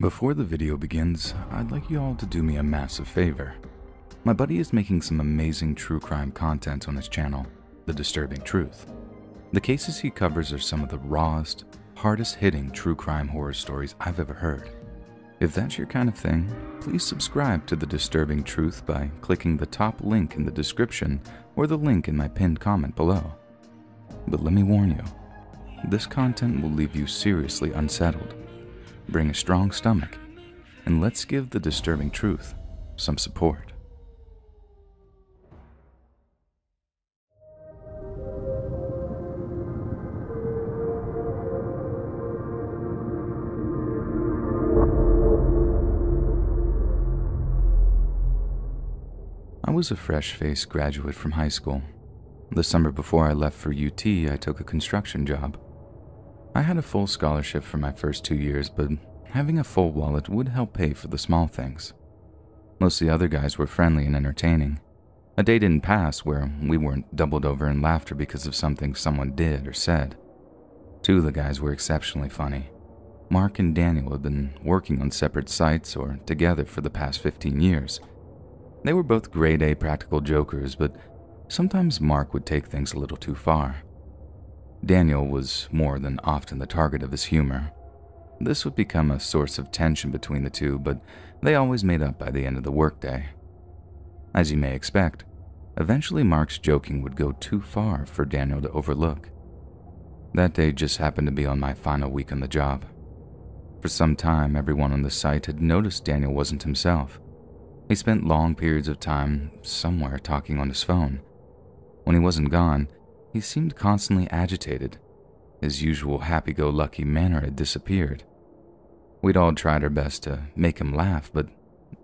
Before the video begins, I'd like you all to do me a massive favor. My buddy is making some amazing true crime content on his channel, The Disturbing Truth. The cases he covers are some of the rawest, hardest hitting true crime horror stories I've ever heard. If that's your kind of thing, please subscribe to The Disturbing Truth by clicking the top link in the description or the link in my pinned comment below. But let me warn you, this content will leave you seriously unsettled. Bring a strong stomach, and let's give The Disturbing Truth some support. I was a fresh faced graduate from high school. The summer before I left for UT, I took a construction job. I had a full scholarship for my first two years, but having a full wallet would help pay for the small things. Most of the other guys were friendly and entertaining. A day didn't pass where we weren't doubled over in laughter because of something someone did or said. Two of the guys were exceptionally funny. Mark and Daniel had been working on separate sites or together for the past 15 years. They were both grade A practical jokers, but sometimes Mark would take things a little too far. Daniel was more than often the target of his humor. This would become a source of tension between the two, but they always made up by the end of the workday. As you may expect, eventually Mark's joking would go too far for Daniel to overlook. That day just happened to be on my final week on the job. For some time, everyone on the site had noticed Daniel wasn't himself. He spent long periods of time somewhere talking on his phone. When he wasn't gone, he seemed constantly agitated. His usual happy go lucky manner had disappeared. We'd all tried our best to make him laugh, but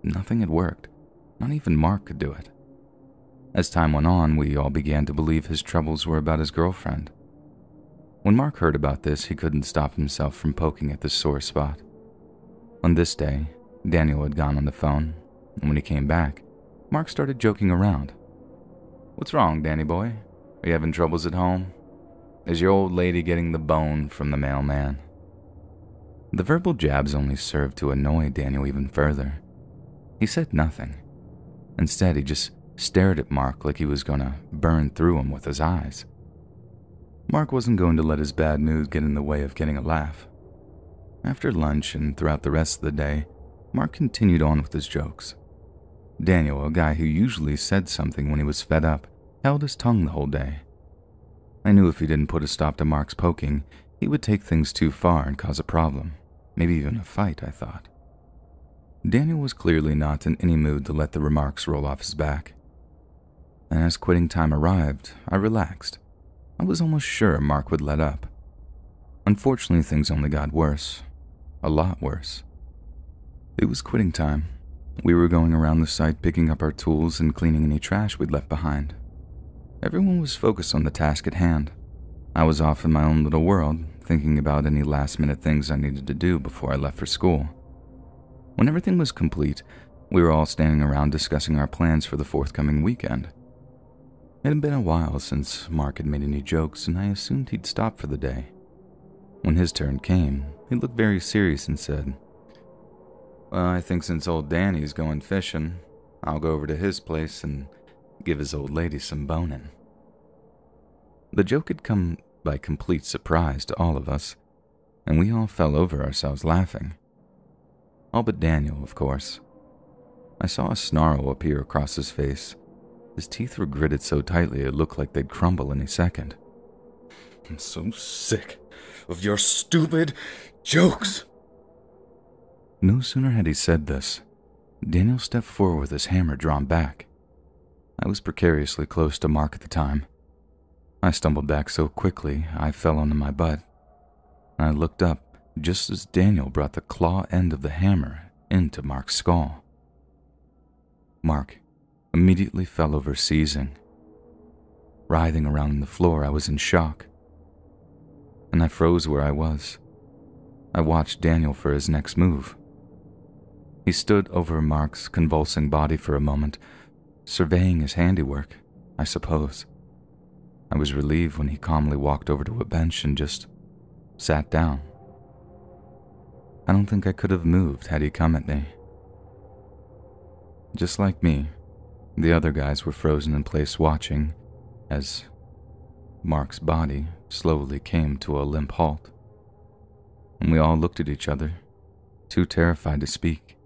nothing had worked. Not even Mark could do it. As time went on, we all began to believe his troubles were about his girlfriend. When Mark heard about this, he couldn't stop himself from poking at the sore spot. On this day, Daniel had gone on the phone, and when he came back, Mark started joking around. What's wrong, Danny boy? Are you having troubles at home? Is your old lady getting the bone from the mailman? The verbal jabs only served to annoy Daniel even further. He said nothing. Instead, he just stared at Mark like he was going to burn through him with his eyes. Mark wasn't going to let his bad mood get in the way of getting a laugh. After lunch and throughout the rest of the day, Mark continued on with his jokes. Daniel, a guy who usually said something when he was fed up, held his tongue the whole day. I knew if he didn't put a stop to Mark's poking, he would take things too far and cause a problem, maybe even a fight, I thought. Daniel was clearly not in any mood to let the remarks roll off his back. And as quitting time arrived, I relaxed. I was almost sure Mark would let up. Unfortunately, things only got worse. A lot worse. It was quitting time. We were going around the site picking up our tools and cleaning any trash we'd left behind. Everyone was focused on the task at hand. I was off in my own little world, thinking about any last minute things I needed to do before I left for school. When everything was complete, we were all standing around discussing our plans for the forthcoming weekend. It had been a while since Mark had made any jokes, and I assumed he'd stop for the day. When his turn came, he looked very serious and said, Well, I think since old Danny's going fishing, I'll go over to his place and give his old lady some boning. The joke had come by complete surprise to all of us, and we all fell over ourselves laughing. All but Daniel, of course. I saw a snarl appear across his face. His teeth were gritted so tightly it looked like they'd crumble any second. I'm so sick of your stupid jokes. No sooner had he said this, Daniel stepped forward with his hammer drawn back. I was precariously close to Mark at the time. I stumbled back so quickly I fell onto my butt. I looked up just as Daniel brought the claw end of the hammer into Mark's skull. Mark immediately fell over seizing. Writhing around the floor, I was in shock. And I froze where I was. I watched Daniel for his next move. He stood over Mark's convulsing body for a moment, surveying his handiwork, I suppose. I was relieved when he calmly walked over to a bench and just sat down. I don't think I could have moved had he come at me. Just like me, the other guys were frozen in place watching as Mark's body slowly came to a limp halt. And we all looked at each other, too terrified to speak.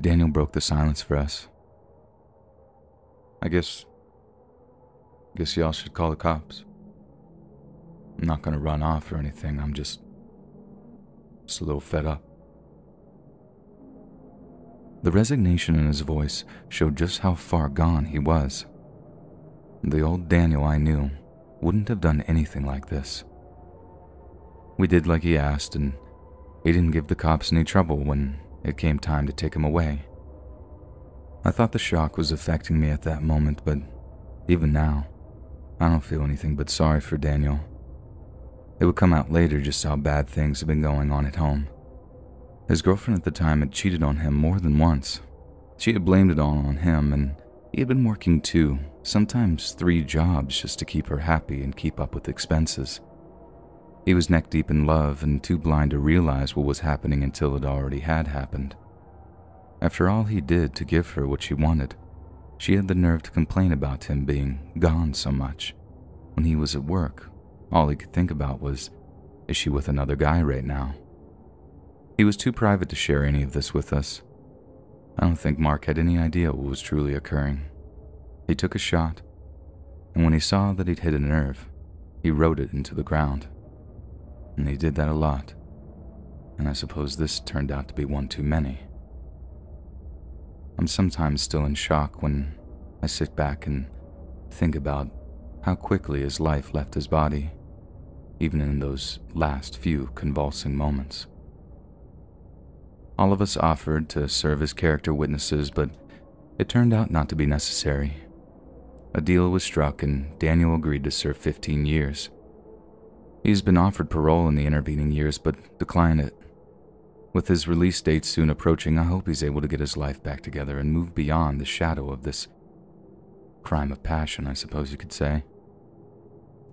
Daniel broke the silence for us. I guess. Guess y'all should call the cops. I'm not gonna run off or anything, I'm just. just a little fed up. The resignation in his voice showed just how far gone he was. The old Daniel I knew wouldn't have done anything like this. We did like he asked, and he didn't give the cops any trouble when it came time to take him away. I thought the shock was affecting me at that moment, but even now, I don't feel anything but sorry for Daniel. It would come out later just how bad things had been going on at home. His girlfriend at the time had cheated on him more than once. She had blamed it all on him, and he had been working two, sometimes three jobs just to keep her happy and keep up with expenses. He was neck deep in love and too blind to realize what was happening until it already had happened. After all he did to give her what she wanted, she had the nerve to complain about him being gone so much. When he was at work, all he could think about was, is she with another guy right now? He was too private to share any of this with us. I don't think Mark had any idea what was truly occurring. He took a shot, and when he saw that he'd hit a nerve, he rode it into the ground. And he did that a lot, and I suppose this turned out to be one too many. I'm sometimes still in shock when I sit back and think about how quickly his life left his body, even in those last few convulsing moments. All of us offered to serve as character witnesses, but it turned out not to be necessary. A deal was struck, and Daniel agreed to serve 15 years. He's been offered parole in the intervening years, but declined it. With his release date soon approaching, I hope he's able to get his life back together and move beyond the shadow of this crime of passion, I suppose you could say.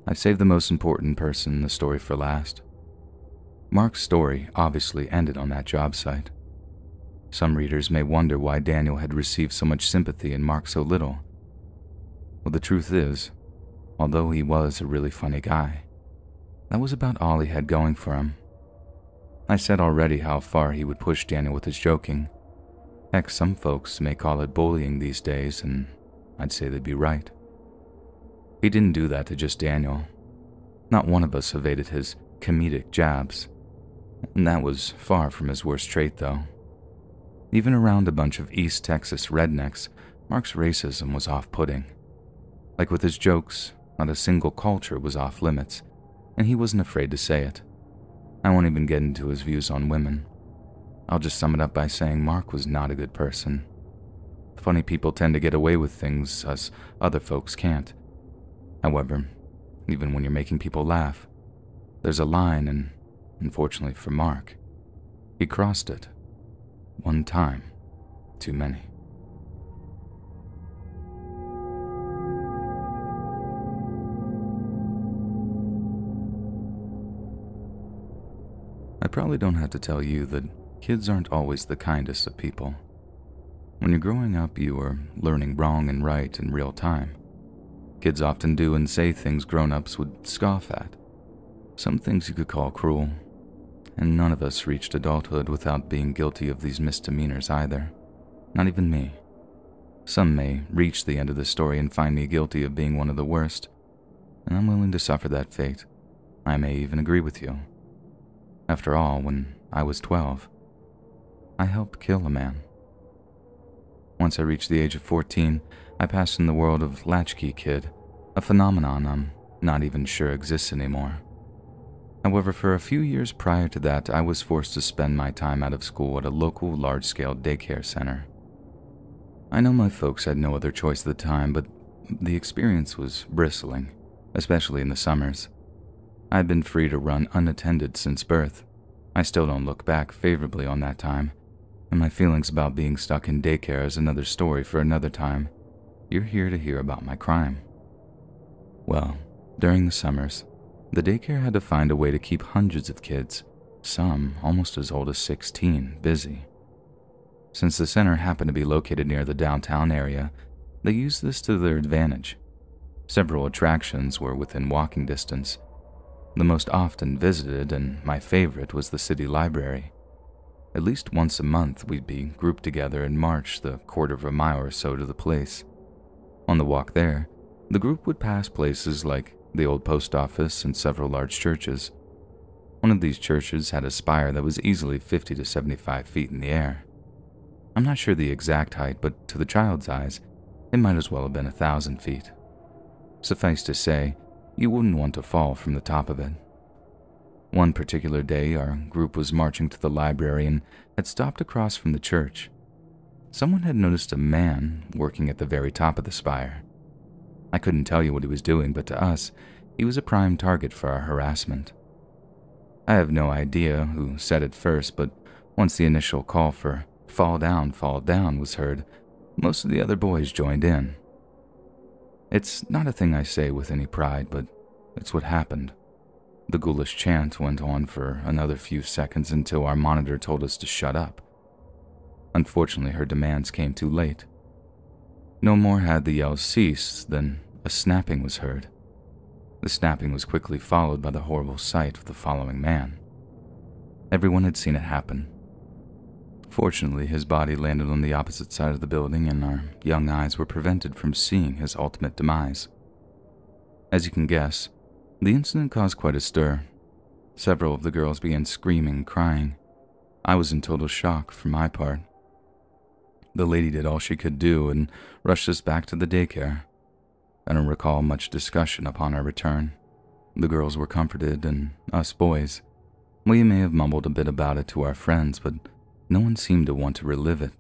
I've saved the most important person in the story for last. Mark's story obviously ended on that job site. Some readers may wonder why Daniel had received so much sympathy and Mark so little. Well, the truth is, although he was a really funny guy, that was about all he had going for him. I said already how far he would push Daniel with his joking. Heck, some folks may call it bullying these days, and I'd say they'd be right. He didn't do that to just Daniel. Not one of us evaded his comedic jabs. And that was far from his worst trait, though. Even around a bunch of East Texas rednecks, Mark's racism was off putting. Like with his jokes, not a single culture was off limits, and he wasn't afraid to say it. I won't even get into his views on women. I'll just sum it up by saying Mark was not a good person. Funny people tend to get away with things us other folks can't. However, even when you're making people laugh, there's a line, and unfortunately for Mark, he crossed it. One time too many. I probably don't have to tell you that kids aren't always the kindest of people. When you're growing up, you are learning wrong and right in real time. Kids often do and say things grown ups would scoff at. Some things you could call cruel, and none of us reached adulthood without being guilty of these misdemeanors either. Not even me. Some may reach the end of the story and find me guilty of being one of the worst, and I'm willing to suffer that fate. I may even agree with you. After all, when I was 12, I helped kill a man. Once I reached the age of 14, I passed in the world of Latchkey Kid, a phenomenon I'm not even sure exists anymore. However, for a few years prior to that, I was forced to spend my time out of school at a local large scale daycare center. I know my folks had no other choice at the time, but the experience was bristling, especially in the summers. I had been free to run unattended since birth. I still don't look back favorably on that time, and my feelings about being stuck in daycare is another story for another time. You're here to hear about my crime. Well, during the summers, the daycare had to find a way to keep hundreds of kids, some almost as old as 16, busy. Since the center happened to be located near the downtown area, they used this to their advantage. Several attractions were within walking distance. The most often visited and my favorite was the city library. At least once a month, we'd be grouped together and march the quarter of a mile or so to the place. On the walk there, the group would pass places like the old post office and several large churches. One of these churches had a spire that was easily 50 to 75 feet in the air. I'm not sure the exact height, but to the child's eyes, it might as well have been a thousand feet. Suffice to say, you wouldn't want to fall from the top of it. One particular day, our group was marching to the library and had stopped across from the church. Someone had noticed a man working at the very top of the spire. I couldn't tell you what he was doing, but to us, he was a prime target for our harassment. I have no idea who said it first, but once the initial call for fall down, fall down was heard, most of the other boys joined in. It's not a thing I say with any pride, but it's what happened. The ghoulish chant went on for another few seconds until our monitor told us to shut up. Unfortunately, her demands came too late. No more had the yells ceased than a snapping was heard. The snapping was quickly followed by the horrible sight of the following man. Everyone had seen it happen. Fortunately, his body landed on the opposite side of the building, and our young eyes were prevented from seeing his ultimate demise. As you can guess, the incident caused quite a stir. Several of the girls began screaming crying. I was in total shock for my part. The lady did all she could do and rushed us back to the daycare. I don't recall much discussion upon our return. The girls were comforted, and us boys, we may have mumbled a bit about it to our friends, but no one seemed to want to relive it.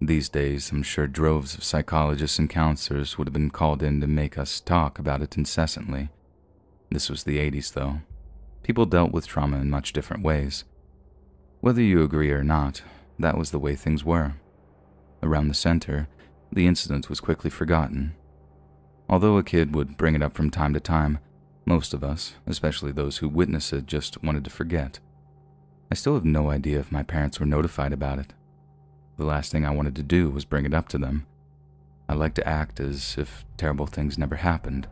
These days, I'm sure droves of psychologists and counselors would have been called in to make us talk about it incessantly. This was the 80s, though. People dealt with trauma in much different ways. Whether you agree or not, that was the way things were. Around the center, the incident was quickly forgotten. Although a kid would bring it up from time to time, most of us, especially those who witnessed it, just wanted to forget. I still have no idea if my parents were notified about it. The last thing I wanted to do was bring it up to them. I like to act as if terrible things never happened,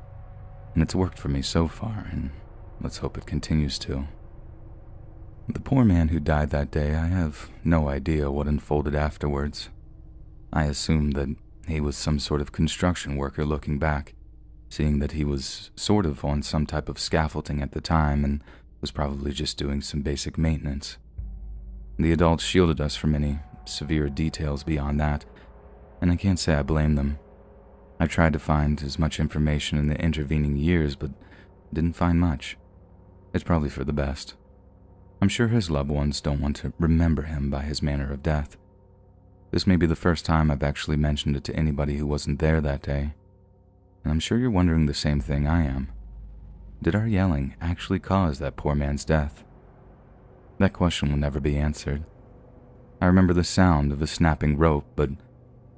and it's worked for me so far, and let's hope it continues to. The poor man who died that day, I have no idea what unfolded afterwards. I assume that he was some sort of construction worker looking back, seeing that he was sort of on some type of scaffolding at the time and was probably just doing some basic maintenance. The adults shielded us from any severe details beyond that, and I can't say I blame them. I tried to find as much information in the intervening years, but didn't find much. It's probably for the best. I'm sure his loved ones don't want to remember him by his manner of death. This may be the first time I've actually mentioned it to anybody who wasn't there that day, and I'm sure you're wondering the same thing I am. Did our yelling actually cause that poor man's death? That question will never be answered. I remember the sound of a snapping rope, but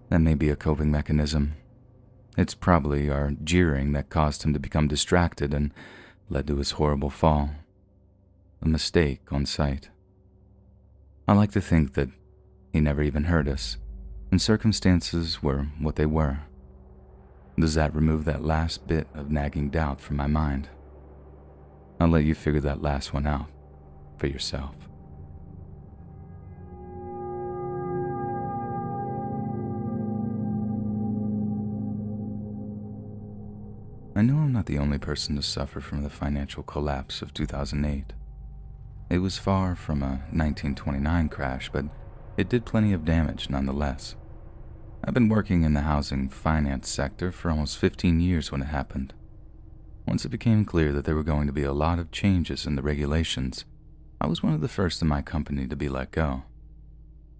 that may be a coping mechanism. It's probably our jeering that caused him to become distracted and led to his horrible fall. A mistake on site. I like to think that he never even heard us, and circumstances were what they were. Does that remove that last bit of nagging doubt from my mind? I'll let you figure that last one out for yourself. I know I'm not the only person to suffer from the financial collapse of 2008. It was far from a 1929 crash, but it did plenty of damage nonetheless. I've been working in the housing finance sector for almost 15 years when it happened. Once it became clear that there were going to be a lot of changes in the regulations, I was one of the first in my company to be let go.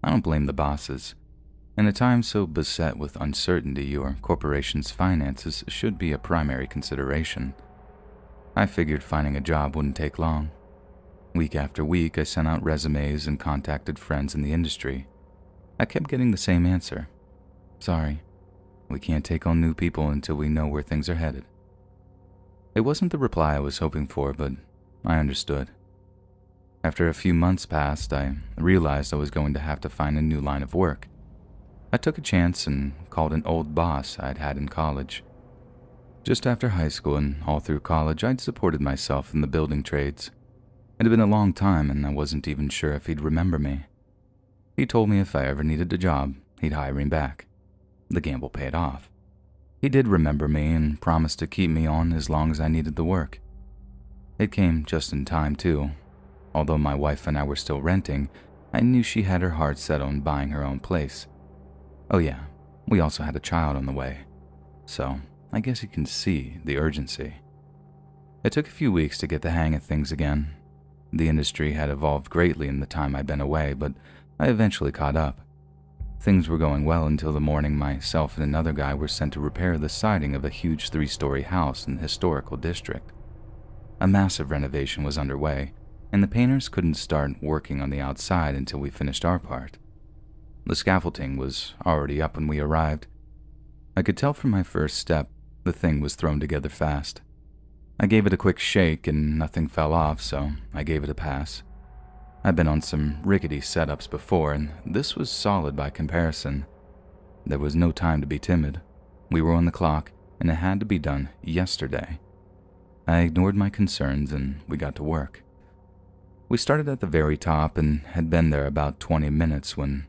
I don't blame the bosses. In a time so beset with uncertainty, your corporation's finances should be a primary consideration. I figured finding a job wouldn't take long. Week after week, I sent out resumes and contacted friends in the industry. I kept getting the same answer Sorry, we can't take on new people until we know where things are headed. It wasn't the reply I was hoping for, but I understood. After a few months passed, I realized I was going to have to find a new line of work. I took a chance and called an old boss I'd had in college. Just after high school and all through college, I'd supported myself in the building trades. It had been a long time, and I wasn't even sure if he'd remember me. He told me if I ever needed a job, he'd hire me back. The gamble paid off. He did remember me and promised to keep me on as long as I needed the work. It came just in time, too. Although my wife and I were still renting, I knew she had her heart set on buying her own place. Oh, yeah, we also had a child on the way. So, I guess you can see the urgency. It took a few weeks to get the hang of things again. The industry had evolved greatly in the time I'd been away, but I eventually caught up. Things were going well until the morning myself and another guy were sent to repair the siding of a huge three story house in the historical district. A massive renovation was underway, and the painters couldn't start working on the outside until we finished our part. The scaffolding was already up when we arrived. I could tell from my first step the thing was thrown together fast. I gave it a quick shake and nothing fell off, so I gave it a pass. I've been on some rickety setups before, and this was solid by comparison. There was no time to be timid. We were on the clock, and it had to be done yesterday. I ignored my concerns and we got to work. We started at the very top and had been there about 20 minutes when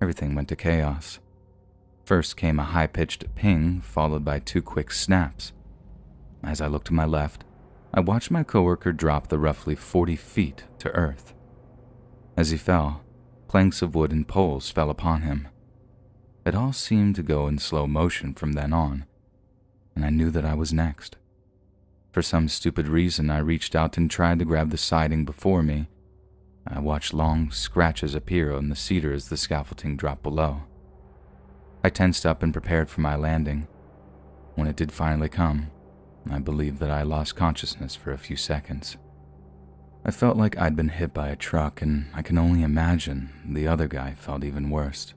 everything went to chaos. First came a high pitched ping, followed by two quick snaps. As I looked to my left, I watched my coworker drop the roughly 40 feet to earth. As he fell, planks of wood and poles fell upon him. It all seemed to go in slow motion from then on, and I knew that I was next. For some stupid reason, I reached out and tried to grab the siding before me. I watched long scratches appear on the cedar as the scaffolding dropped below. I tensed up and prepared for my landing. When it did finally come, I believe that I lost consciousness for a few seconds. I felt like I'd been hit by a truck, and I can only imagine the other guy felt even worse.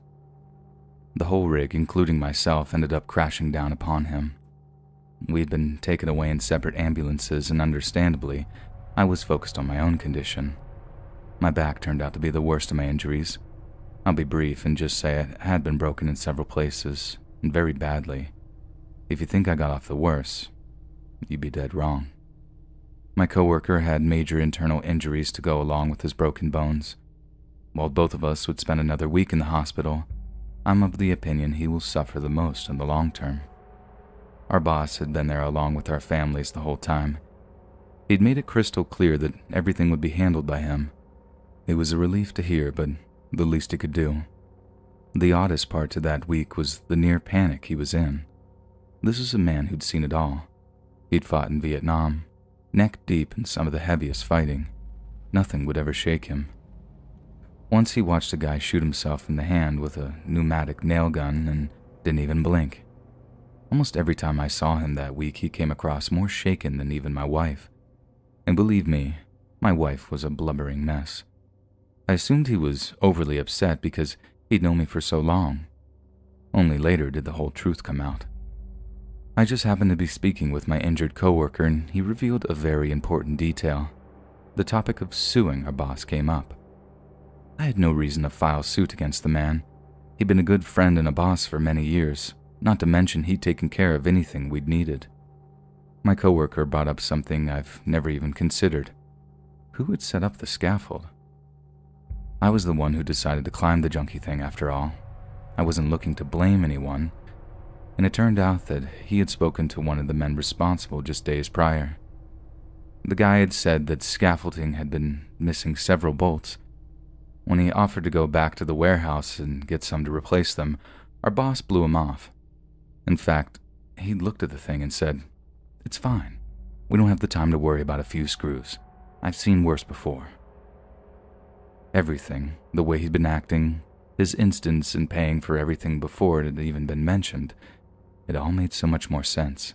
The whole rig, including myself, ended up crashing down upon him. We'd been taken away in separate ambulances, and understandably, I was focused on my own condition. My back turned out to be the worst of my injuries. I'll be brief and just say it had been broken in several places, and very badly. If you think I got off the worst, you'd be dead wrong. My coworker had major internal injuries to go along with his broken bones. While both of us would spend another week in the hospital, I'm of the opinion he will suffer the most in the long term. Our boss had been there along with our families the whole time. He'd made it crystal clear that everything would be handled by him. It was a relief to hear, but the least he could do. The oddest part to that week was the near panic he was in. This was a man who'd seen it all. He'd fought in Vietnam, neck deep in some of the heaviest fighting. Nothing would ever shake him. Once he watched a guy shoot himself in the hand with a pneumatic nail gun and didn't even blink. Almost every time I saw him that week, he came across more shaken than even my wife. And believe me, my wife was a blubbering mess. I assumed he was overly upset because he'd known me for so long. Only later did the whole truth come out. I just happened to be speaking with my injured coworker and he revealed a very important detail. The topic of suing our boss came up. I had no reason to file suit against the man. He'd been a good friend and a boss for many years, not to mention he'd taken care of anything we'd needed. My coworker brought up something I've never even considered. Who had set up the scaffold? I was the one who decided to climb the junky thing after all. I wasn't looking to blame anyone, and it turned out that he had spoken to one of the men responsible just days prior. The guy had said that scaffolding had been missing several bolts. When he offered to go back to the warehouse and get some to replace them, our boss blew him off. In fact, he looked at the thing and said, It's fine. We don't have the time to worry about a few screws. I've seen worse before. Everything, the way he'd been acting, his instance in paying for everything before it had even been mentioned, it all made so much more sense.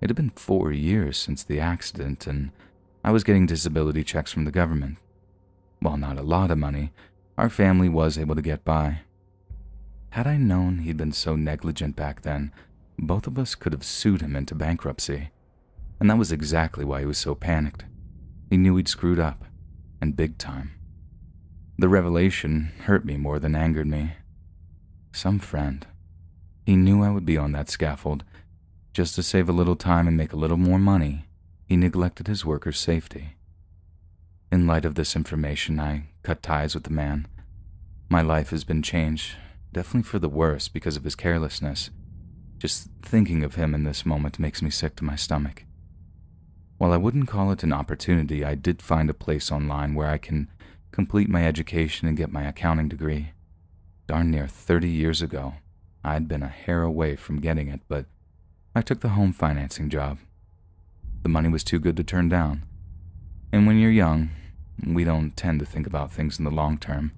It had been four years since the accident, and I was getting disability checks from the government. While not a lot of money, our family was able to get by. Had I known he'd been so negligent back then, both of us could have sued him into bankruptcy. And that was exactly why he was so panicked. He knew he'd screwed up. and big time. The revelation hurt me more than angered me. Some friend. He knew I would be on that scaffold. Just to save a little time and make a little more money, he neglected his workers' safety. In light of this information, I cut ties with the man. My life has been changed, definitely for the worse because of his carelessness. Just thinking of him in this moment makes me sick to my stomach. While I wouldn't call it an opportunity, I did find a place online where I can complete my education and get my accounting degree. Darn near 30 years ago, I'd been a hair away from getting it, but I took the home financing job. The money was too good to turn down. And when you're young, we don't tend to think about things in the long term.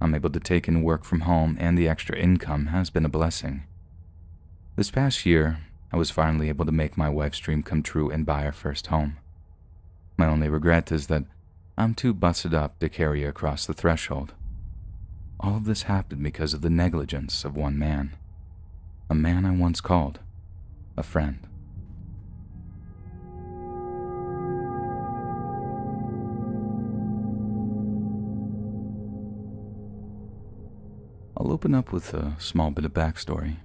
I'm able to take in work from home, and the extra income has been a blessing. This past year, I was finally able to make my wife's dream come true and buy our first home. My only regret is that I'm too busted up to carry her across the threshold. All of this happened because of the negligence of one man. A man I once called a friend. I'll open up with a small bit of backstory.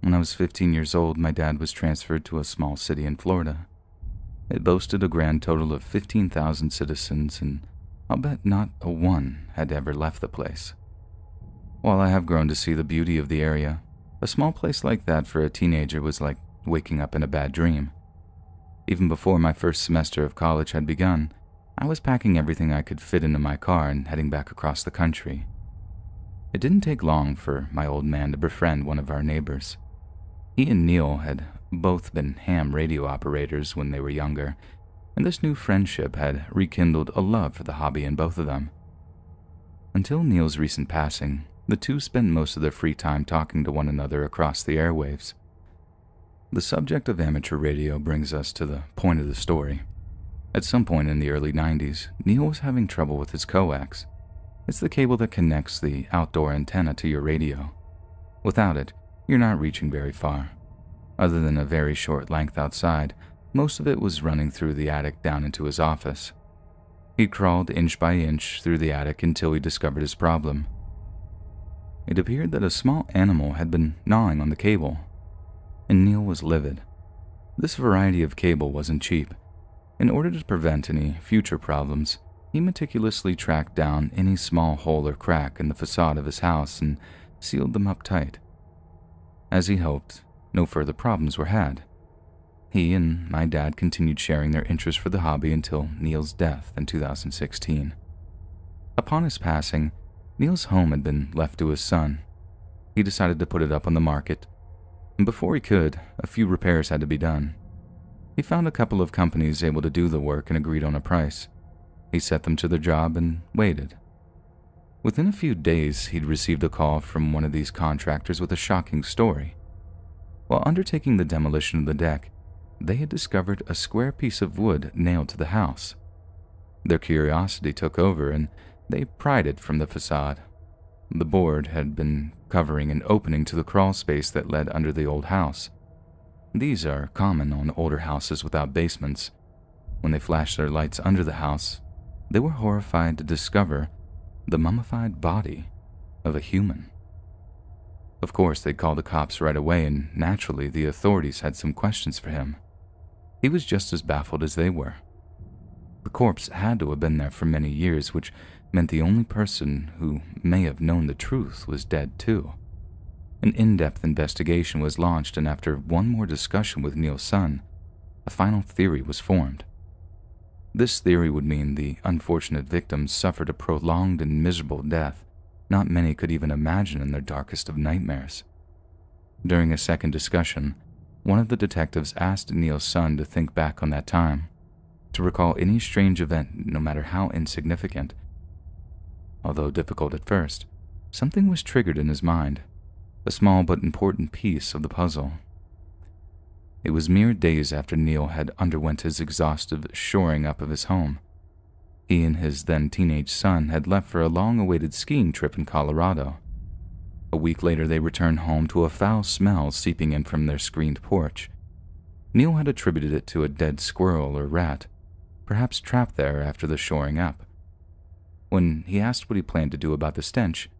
When I was 15 years old, my dad was transferred to a small city in Florida. It boasted a grand total of 15,000 citizens, and I'll bet not a one had ever left the place. While I have grown to see the beauty of the area, a small place like that for a teenager was like waking up in a bad dream. Even before my first semester of college had begun, I was packing everything I could fit into my car and heading back across the country. It didn't take long for my old man to befriend one of our neighbors. He and Neil had both been ham radio operators when they were younger, and this new friendship had rekindled a love for the hobby in both of them. Until Neil's recent passing, the two spend most of their free time talking to one another across the airwaves. The subject of amateur radio brings us to the point of the story. At some point in the early 90s, Neil was having trouble with his coax, it's the cable that connects the outdoor antenna to your radio. Without it, you're not reaching very far. Other than a very short length outside, most of it was running through the attic down into his office. He crawled inch by inch through the attic until he discovered his problem. It appeared that a small animal had been gnawing on the cable, and Neil was livid. This variety of cable wasn't cheap. In order to prevent any future problems, he meticulously tracked down any small hole or crack in the facade of his house and sealed them up tight. As he hoped, no further problems were had. He and my dad continued sharing their interest for the hobby until Neil's death in 2016. Upon his passing, Neil's home had been left to his son. He decided to put it up on the market, and before he could, a few repairs had to be done. He found a couple of companies able to do the work and agreed on a price. He set them to their job and waited. Within a few days, he'd received a call from one of these contractors with a shocking story. While undertaking the demolition of the deck, they had discovered a square piece of wood nailed to the house. Their curiosity took over and they pried it from the facade. The board had been covering an opening to the crawl space that led under the old house. These are common on older houses without basements. When they flashed their lights under the house, they were horrified to discover the mummified body of a human. Of course, they called the cops right away, and naturally, the authorities had some questions for him. He was just as baffled as they were. The corpse had to have been there for many years, which meant the only person who may have known the truth was dead too. An in depth investigation was launched, and after one more discussion with Neil's son, a final theory was formed. This theory would mean the unfortunate victim suffered a prolonged and miserable death not many could even imagine in their darkest of nightmares. During a second discussion, one of the detectives asked Neil's son to think back on that time, to recall any strange event, no matter how insignificant. Although difficult at first, something was triggered in his mind, a small but important piece of the puzzle. It was mere days after Neil had underwent his exhaustive shoring up of his home. He and his then teenage son had left for a long awaited skiing trip in Colorado. A week later, they returned home to a foul smell seeping in from their screened porch. Neil had attributed it to a dead squirrel or rat, perhaps trapped there after the shoring up. When he asked what he planned to do about the stench,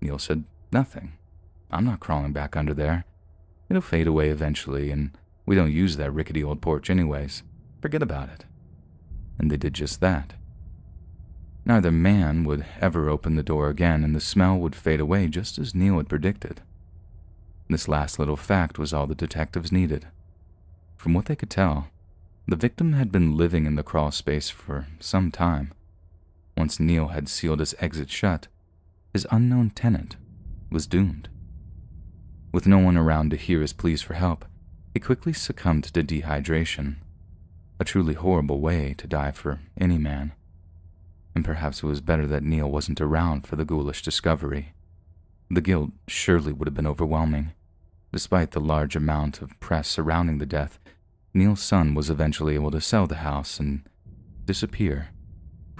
Neil said, Nothing. I'm not crawling back under there. It'll fade away eventually, and we don't use that rickety old porch anyways. Forget about it. And they did just that. Neither man would ever open the door again, and the smell would fade away just as Neil had predicted. This last little fact was all the detectives needed. From what they could tell, the victim had been living in the crawl space for some time. Once Neil had sealed his exit shut, his unknown tenant was doomed. With no one around to hear his pleas for help, he quickly succumbed to dehydration, a truly horrible way to die for any man. And perhaps it was better that Neil wasn't around for the ghoulish discovery. The guilt surely would have been overwhelming. Despite the large amount of press surrounding the death, Neil's son was eventually able to sell the house and disappear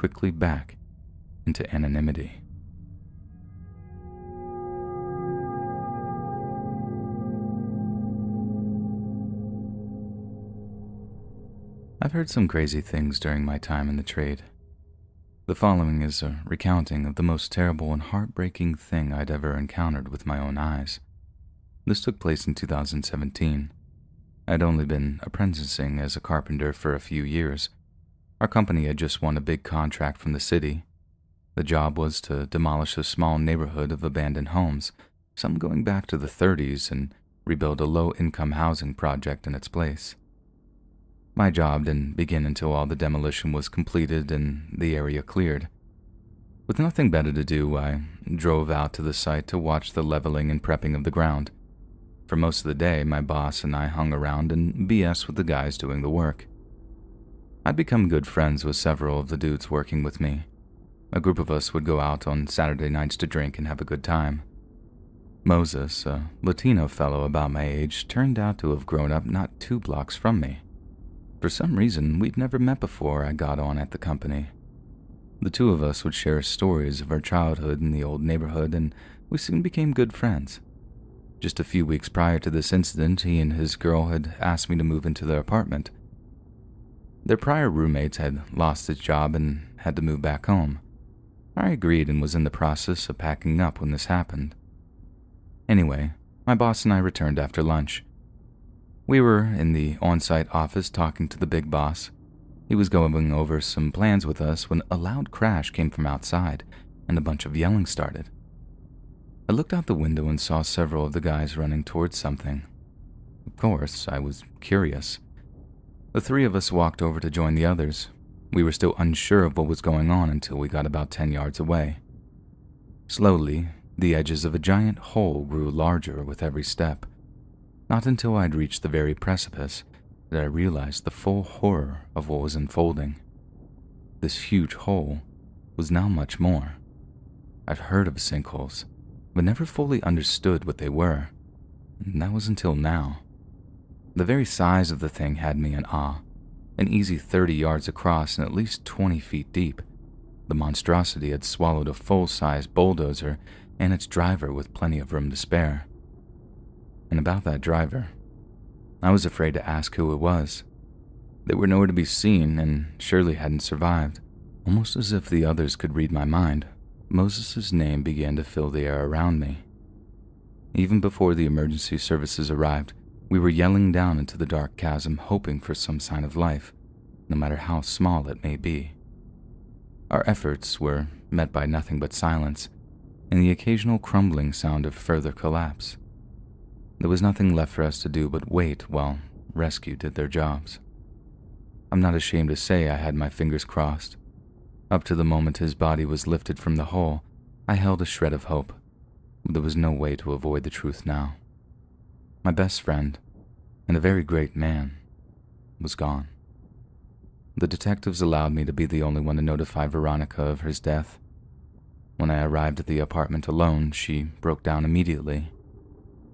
quickly back into anonymity. I've heard some crazy things during my time in the trade. The following is a recounting of the most terrible and heartbreaking thing I'd ever encountered with my own eyes. This took place in 2017. I'd only been apprenticing as a carpenter for a few years. Our company had just won a big contract from the city. The job was to demolish a small neighborhood of abandoned homes, some going back to the 30s, and rebuild a low income housing project in its place. My job didn't begin until all the demolition was completed and the area cleared. With nothing better to do, I drove out to the site to watch the leveling and prepping of the ground. For most of the day, my boss and I hung around and BS with the guys doing the work. I'd become good friends with several of the dudes working with me. A group of us would go out on Saturday nights to drink and have a good time. Moses, a Latino fellow about my age, turned out to have grown up not two blocks from me. For some reason, we'd never met before I got on at the company. The two of us would share stories of our childhood in the old neighborhood, and we soon became good friends. Just a few weeks prior to this incident, he and his girl had asked me to move into their apartment. Their prior roommates had lost his job and had to move back home. I agreed and was in the process of packing up when this happened. Anyway, my boss and I returned after lunch. We were in the on site office talking to the big boss. He was going over some plans with us when a loud crash came from outside and a bunch of yelling started. I looked out the window and saw several of the guys running towards something. Of course, I was curious. The three of us walked over to join the others. We were still unsure of what was going on until we got about 10 yards away. Slowly, the edges of a giant hole grew larger with every step. Not until I'd reached the very precipice did I realize the full horror of what was unfolding. This huge hole was now much more. I'd heard of sinkholes, but never fully understood what they were. And that was until now. The very size of the thing had me in awe. An easy 30 yards across and at least 20 feet deep. The monstrosity had swallowed a full sized bulldozer and its driver with plenty of room to spare. And about that driver, I was afraid to ask who it was. They were nowhere to be seen and surely hadn't survived, almost as if the others could read my mind. Moses' name began to fill the air around me. Even before the emergency services arrived, we were yelling down into the dark chasm, hoping for some sign of life, no matter how small it may be. Our efforts were met by nothing but silence and the occasional crumbling sound of further collapse. There was nothing left for us to do but wait while rescue did their jobs. I'm not ashamed to say I had my fingers crossed, up to the moment his body was lifted from the hole, I held a shred of hope, there was no way to avoid the truth now. My best friend, and a very great man, was gone. The detectives allowed me to be the only one to notify Veronica of his death. When I arrived at the apartment alone, she broke down immediately.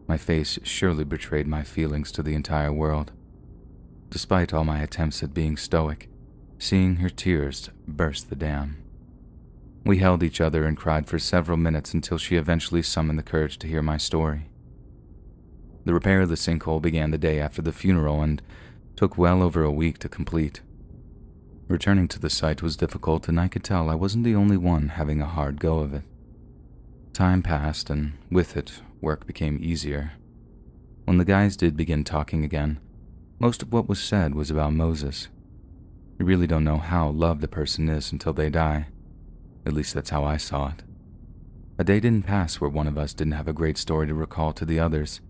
My face surely betrayed my feelings to the entire world. Despite all my attempts at being stoic, Seeing her tears burst the dam. We held each other and cried for several minutes until she eventually summoned the courage to hear my story. The repair of the sinkhole began the day after the funeral and took well over a week to complete. Returning to the site was difficult, and I could tell I wasn't the only one having a hard go of it. Time passed, and with it, work became easier. When the guys did begin talking again, most of what was said was about Moses. You really don't know how loved a person is until they die. At least that's how I saw it. A day didn't pass where one of us didn't have a great story to recall to the others.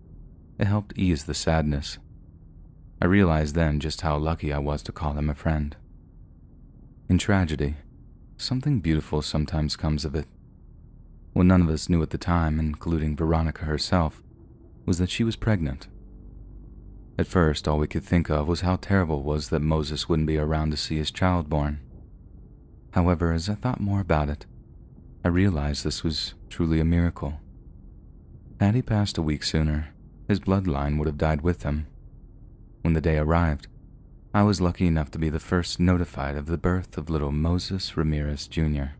It helped ease the sadness. I realized then just how lucky I was to call him a friend. In tragedy, something beautiful sometimes comes of it. What none of us knew at the time, including Veronica herself, was that she was pregnant. At first, all we could think of was how terrible it was that Moses wouldn't be around to see his child born. However, as I thought more about it, I realized this was truly a miracle. Had he passed a week sooner, his bloodline would have died with him. When the day arrived, I was lucky enough to be the first notified of the birth of little Moses Ramirez Jr.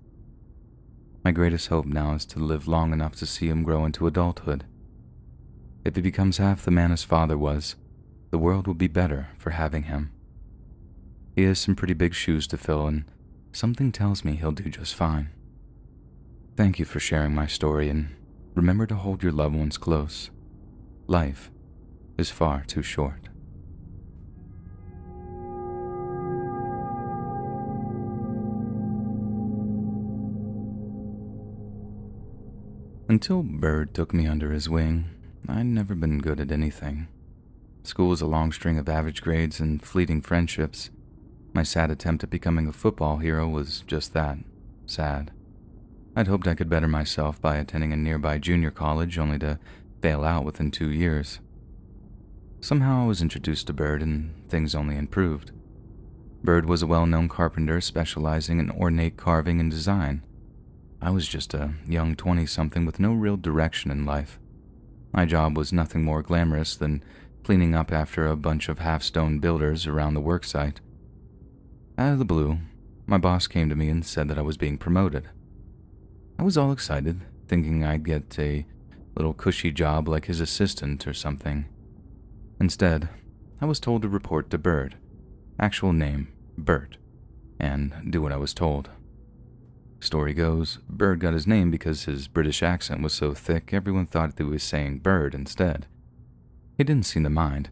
My greatest hope now is to live long enough to see him grow into adulthood. If he becomes half the man his father was, the world will be better for having him. He has some pretty big shoes to fill, and something tells me he'll do just fine. Thank you for sharing my story, and remember to hold your loved ones close. Life is far too short. Until Bird took me under his wing, I'd never been good at anything. School was a long string of average grades and fleeting friendships. My sad attempt at becoming a football hero was just that sad. I'd hoped I could better myself by attending a nearby junior college, only to fail out within two years. Somehow I was introduced to Bird, and things only improved. Bird was a well known carpenter specializing in ornate carving and design. I was just a young 20 something with no real direction in life. My job was nothing more glamorous than cleaning up after a bunch of half stone builders around the worksite. Out of the blue, my boss came to me and said that I was being promoted. I was all excited, thinking I'd get a little cushy job like his assistant or something. Instead, I was told to report to Bird, actual name, Bert, and do what I was told. Story goes, Bird got his name because his British accent was so thick everyone thought that he was saying bird instead. He didn't seem to mind.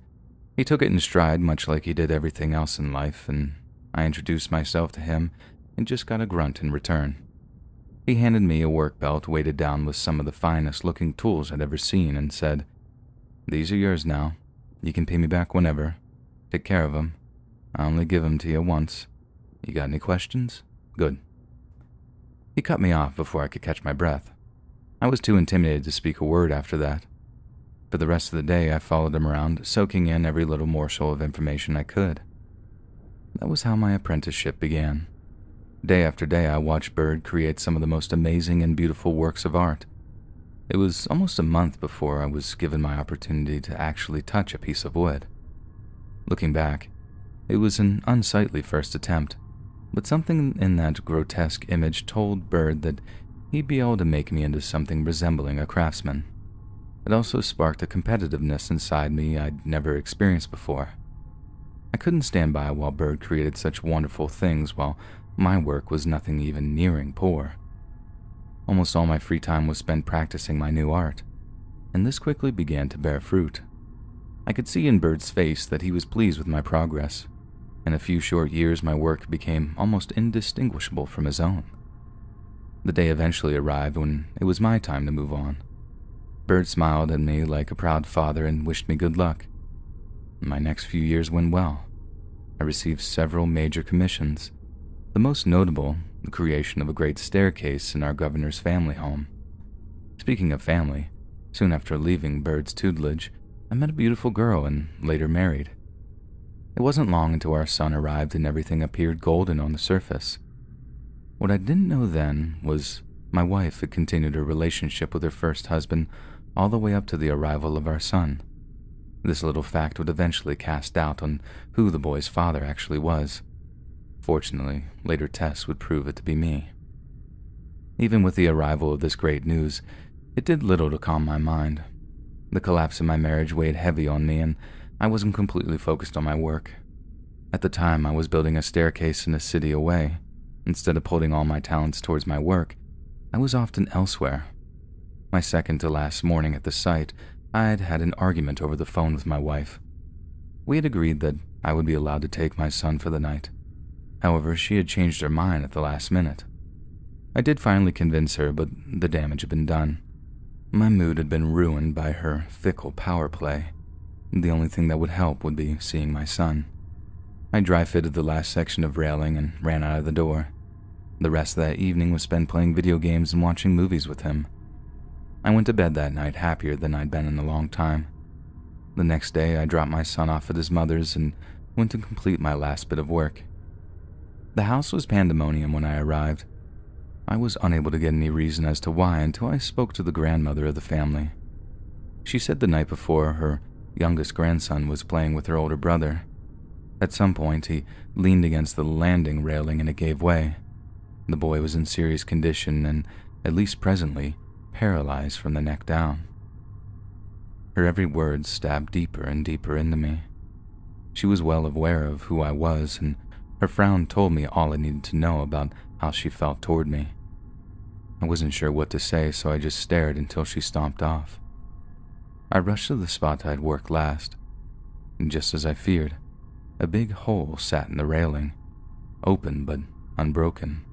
He took it in stride much like he did everything else in life, and I introduced myself to him and just got a grunt in return. He handed me a work belt weighted down with some of the finest looking tools I'd ever seen and said, These are yours now. You can pay me back whenever. Take care of 'em. I only give 'em to you once. You got any questions? Good. He cut me off before I could catch my breath. I was too intimidated to speak a word after that. For the rest of the day, I followed him around, soaking in every little morsel of information I could. That was how my apprenticeship began. Day after day, I watched Bird create some of the most amazing and beautiful works of art. It was almost a month before I was given my opportunity to actually touch a piece of wood. Looking back, it was an unsightly first attempt, but something in that grotesque image told Bird that he'd be able to make me into something resembling a craftsman. It also sparked a competitiveness inside me I'd never experienced before. I couldn't stand by while Bird created such wonderful things while my work was nothing even nearing poor. Almost all my free time was spent practicing my new art, and this quickly began to bear fruit. I could see in Bird's face that he was pleased with my progress. In a few short years, my work became almost indistinguishable from his own. The day eventually arrived when it was my time to move on. Bird smiled at me like a proud father and wished me good luck. My next few years went well. I received several major commissions, the most notable, the creation of a great staircase in our governor's family home. Speaking of family, soon after leaving Bird's tutelage, I met a beautiful girl and later married. It wasn't long until our son arrived and everything appeared golden on the surface. What I didn't know then was my wife had continued her relationship with her first husband all the way up to the arrival of our son. This little fact would eventually cast doubt on who the boy's father actually was. Fortunately, later tests would prove it to be me. Even with the arrival of this great news, it did little to calm my mind. The collapse of my marriage weighed heavy on me, and I wasn't completely focused on my work. At the time, I was building a staircase in a city away. Instead of putting all my talents towards my work, I was often elsewhere. My second to last morning at the site, I had had an argument over the phone with my wife. We had agreed that I would be allowed to take my son for the night. However, she had changed her mind at the last minute. I did finally convince her, but the damage had been done. My mood had been ruined by her fickle power play. The only thing that would help would be seeing my son. I dry fitted the last section of railing and ran out of the door. The rest of that evening was spent playing video games and watching movies with him. I went to bed that night happier than I'd been in a long time. The next day, I dropped my son off at his mother's and went to complete my last bit of work. The house was pandemonium when I arrived. I was unable to get any reason as to why until I spoke to the grandmother of the family. She said the night before her youngest grandson was playing with her older brother. At some point, he leaned against the landing railing and it gave way. The boy was in serious condition and, at least presently, paralyzed from the neck down. Her every word stabbed deeper and deeper into me. She was well aware of who I was, and her frown told me all I needed to know about how she felt toward me. I wasn't sure what to say, so I just stared until she stomped off. I rushed to the spot I'd worked last, and just as I feared, a big hole sat in the railing, open but unbroken.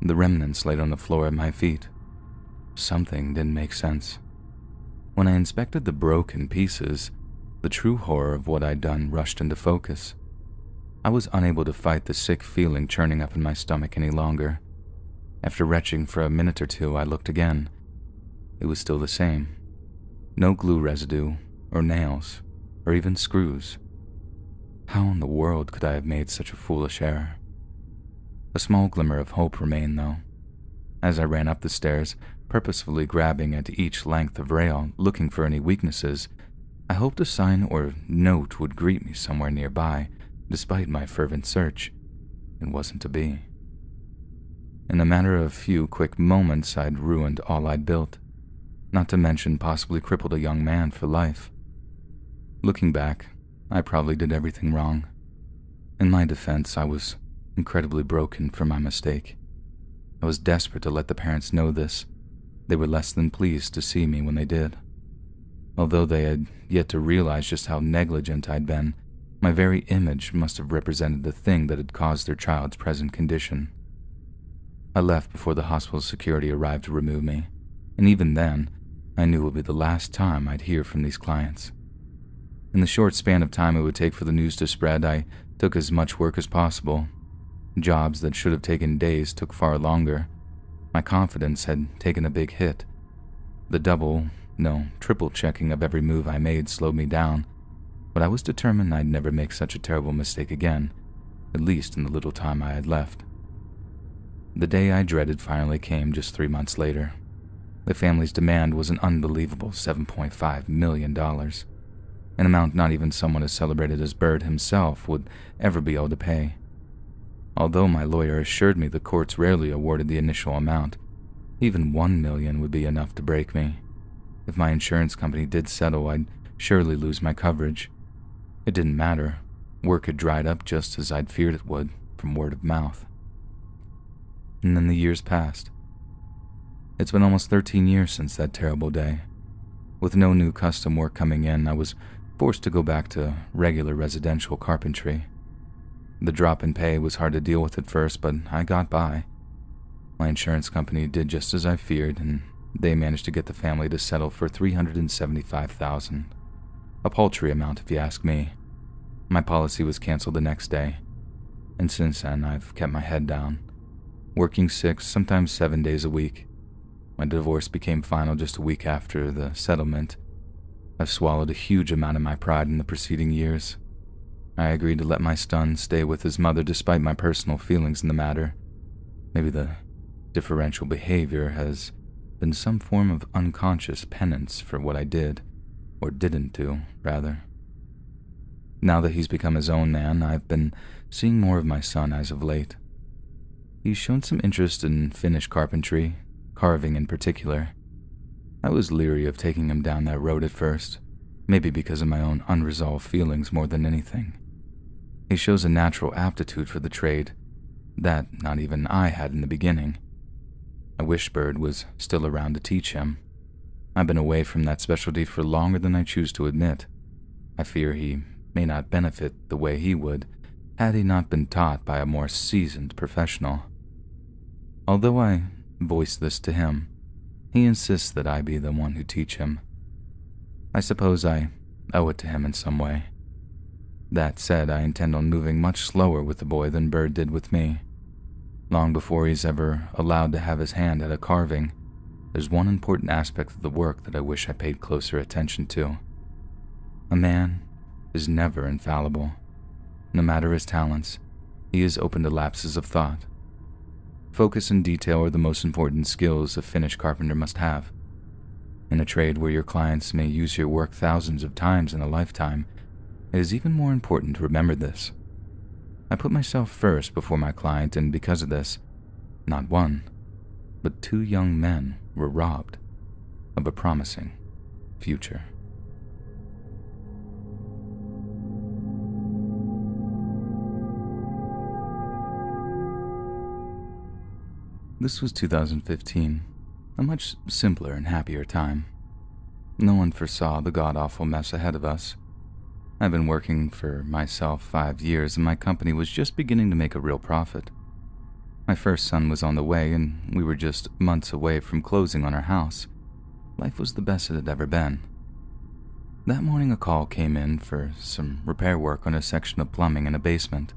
The remnants laid on the floor at my feet. Something didn't make sense. When I inspected the broken pieces, the true horror of what I'd done rushed into focus. I was unable to fight the sick feeling churning up in my stomach any longer. After retching for a minute or two, I looked again. It was still the same. No glue residue, or nails, or even screws. How in the world could I have made such a foolish error? A small glimmer of hope remained, though. As I ran up the stairs, purposefully grabbing at each length of rail, looking for any weaknesses. I hoped a sign or note would greet me somewhere nearby, despite my fervent search. It wasn't to be. In a matter of a few quick moments, I'd ruined all I'd built, not to mention possibly crippled a young man for life. Looking back, I probably did everything wrong. In my defense, I was incredibly broken for my mistake. I was desperate to let the parents know this, they were less than pleased to see me when they did. Although they had yet to realize just how negligent I'd been, my very image must have represented the thing that had caused their child's present condition. I left before the hospital security arrived to remove me, and even then, I knew it would be the last time I'd hear from these clients. In the short span of time it would take for the news to spread, I took as much work as possible. Jobs that should have taken days took far longer, my confidence had taken a big hit. The double, no, triple checking of every move I made slowed me down, but I was determined I'd never make such a terrible mistake again, at least in the little time I had left. The day I dreaded finally came just three months later. The family's demand was an unbelievable $7.5 million, an amount not even someone as celebrated as Bird himself would ever be able to pay. Although my lawyer assured me the courts rarely awarded the initial amount, even one million would be enough to break me. If my insurance company did settle, I'd surely lose my coverage. It didn't matter. Work had dried up just as I'd feared it would, from word of mouth. And then the years passed. It's been almost 13 years since that terrible day. With no new custom work coming in, I was forced to go back to regular residential carpentry. The drop in pay was hard to deal with at first, but I got by. My insurance company did just as I feared, and they managed to get the family to settle for 375,000. A paltry amount if you ask me. My policy was canceled the next day, and since then I've kept my head down, working 6, sometimes 7 days a week. My divorce became final just a week after the settlement. I've swallowed a huge amount of my pride in the preceding years. I agreed to let my son stay with his mother despite my personal feelings in the matter. Maybe the differential behavior has been some form of unconscious penance for what I did, or didn't do, rather. Now that he's become his own man, I've been seeing more of my son as of late. He's shown some interest in finish carpentry, carving in particular. I was leery of taking him down that road at first, maybe because of my own unresolved feelings more than anything. He shows a natural aptitude for the trade that not even I had in the beginning. I wish Bird was still around to teach him. I've been away from that specialty for longer than I choose to admit. I fear he may not benefit the way he would had he not been taught by a more seasoned professional. Although I voice this to him, he insists that I be the one who teach him. I suppose I owe it to him in some way. That said, I intend on moving much slower with the boy than Bird did with me. Long before he's ever allowed to have his hand at a carving, there's one important aspect of the work that I wish I paid closer attention to. A man is never infallible. No matter his talents, he is open to lapses of thought. Focus and detail are the most important skills a finished carpenter must have. In a trade where your clients may use your work thousands of times in a lifetime, it is even more important to remember this. I put myself first before my client, and because of this, not one, but two young men were robbed of a promising future. This was 2015, a much simpler and happier time. No one foresaw the god awful mess ahead of us. I've been working for myself five years, and my company was just beginning to make a real profit. My first son was on the way, and we were just months away from closing on our house. Life was the best it had ever been. That morning, a call came in for some repair work on a section of plumbing in a basement.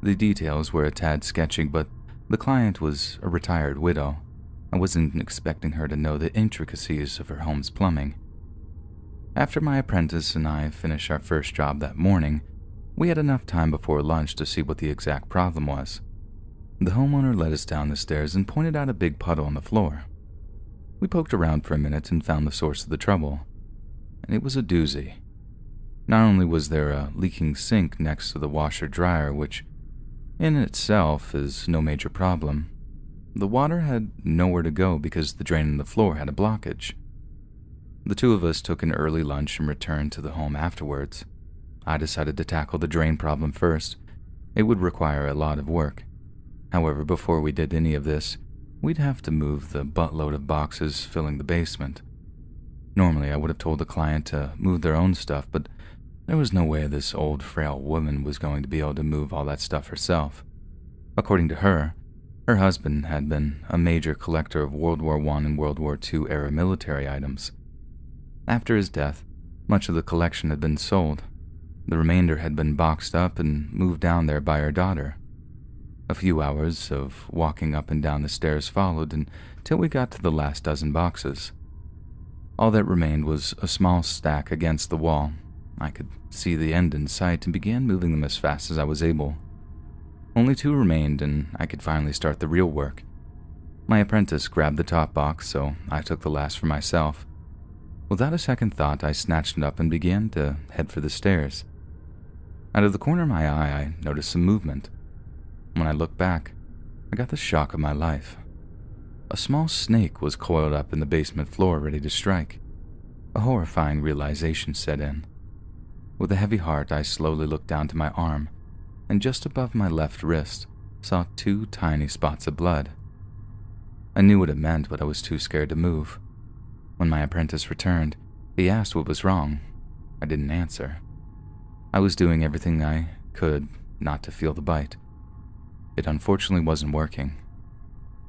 The details were a tad sketchy, but the client was a retired widow. I wasn't expecting her to know the intricacies of her home's plumbing. After my apprentice and I finished our first job that morning, we had enough time before lunch to see what the exact problem was. The homeowner led us down the stairs and pointed out a big puddle on the floor. We poked around for a minute and found the source of the trouble, and it was a doozy. Not only was there a leaking sink next to the washer dryer, which in itself is no major problem. The water had nowhere to go because the drain in the floor had a blockage. The two of us took an early lunch and returned to the home afterwards. I decided to tackle the drain problem first. It would require a lot of work. However, before we did any of this, we'd have to move the buttload of boxes filling the basement. Normally, I would have told the client to move their own stuff, but there was no way this old, frail woman was going to be able to move all that stuff herself. According to her, her husband had been a major collector of World War I and World War II era military items. After his death, much of the collection had been sold. The remainder had been boxed up and moved down there by her daughter. A few hours of walking up and down the stairs followed until we got to the last dozen boxes. All that remained was a small stack against the wall I could see the end in sight and began moving them as fast as I was able. Only two remained, and I could finally start the real work. My apprentice grabbed the top box, so I took the last for myself. Without a second thought, I snatched it up and began to head for the stairs. Out of the corner of my eye, I noticed some movement. When I looked back, I got the shock of my life. A small snake was coiled up in the basement floor, ready to strike. A horrifying realization set in. With a heavy heart, I slowly looked down to my arm, and just above my left wrist, saw two tiny spots of blood. I knew what it meant, but I was too scared to move. When my apprentice returned, he asked what was wrong. I didn't answer. I was doing everything I could not to feel the bite. It unfortunately wasn't working.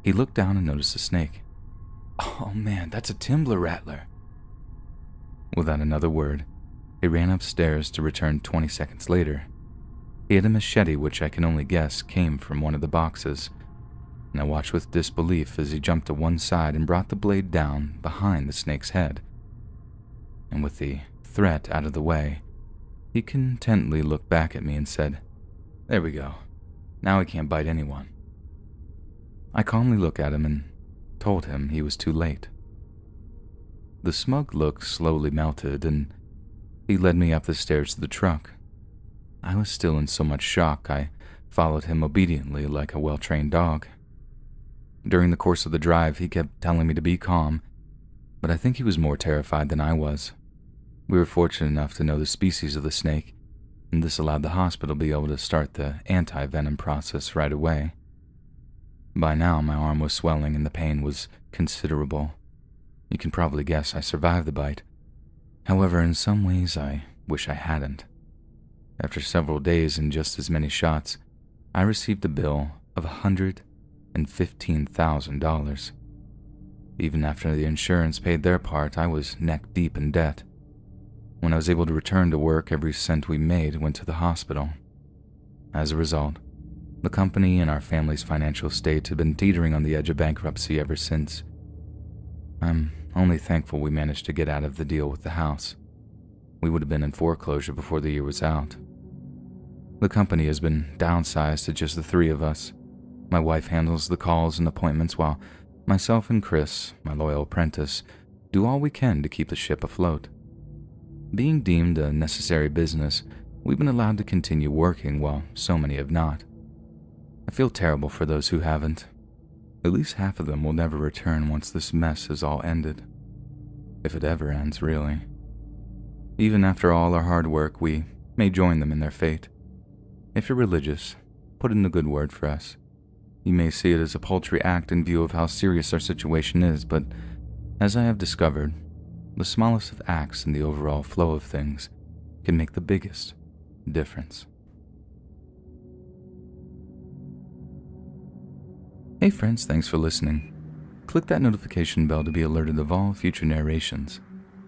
He looked down and noticed a snake. Oh man, that's a Timber rattler. Without another word, he ran upstairs to return 20 seconds later. He had a machete, which I can only guess came from one of the boxes, and I watched with disbelief as he jumped to one side and brought the blade down behind the snake's head. And with the threat out of the way, he contentedly looked back at me and said, There we go. Now he can't bite anyone. I calmly looked at him and told him he was too late. The smug look slowly melted, and he led me up the stairs to the truck. I was still in so much shock, I followed him obediently like a well trained dog. During the course of the drive, he kept telling me to be calm, but I think he was more terrified than I was. We were fortunate enough to know the species of the snake, this allowed the hospital to be able to start the anti venom process right away. By now, my arm was swelling and the pain was considerable. You can probably guess I survived the bite. However, in some ways, I wish I hadn't. After several days and just as many shots, I received a bill of $115,000. Even after the insurance paid their part, I was neck deep in debt. When I was able to return to work, every cent we made went to the hospital. As a result, the company and our family's financial state had been teetering on the edge of bankruptcy ever since. I'm only thankful we managed to get out of the deal with the house. We would have been in foreclosure before the year was out. The company has been downsized to just the three of us. My wife handles the calls and appointments while myself and Chris, my loyal apprentice, do all we can to keep the ship afloat. Being deemed a necessary business, we've been allowed to continue working while so many have not. I feel terrible for those who haven't. At least half of them will never return once this mess is all ended. If it ever ends, really. Even after all our hard work, we may join them in their fate. If you're religious, put in a good word for us. You may see it as a paltry act in view of how serious our situation is, but as I have discovered, the smallest of acts in the overall flow of things can make the biggest difference. Hey friends, thanks for listening. Click that notification bell to be alerted of all future narrations.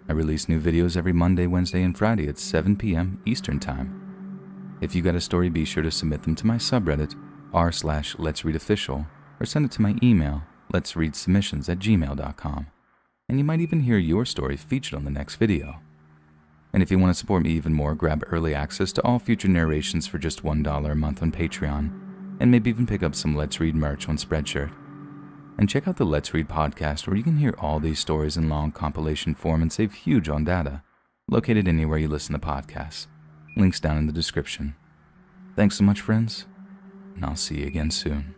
I release new videos every Monday, Wednesday, and Friday at 7 p.m. Eastern Time. If you got a story, be sure to submit them to my subreddit, r slash let's read official, or send it to my email, let's read submissions at gmail.com and you might even hear your story featured on the next video. And if you want to support me even more, grab early access to all future narrations for just $1 a month on Patreon, and maybe even pick up some Let's Read merch on Spreadshirt. And check out the Let's Read podcast where you can hear all these stories in long compilation form and save huge on data, located anywhere you listen to podcasts. Links down in the description. Thanks so much, friends, and I'll see you again soon.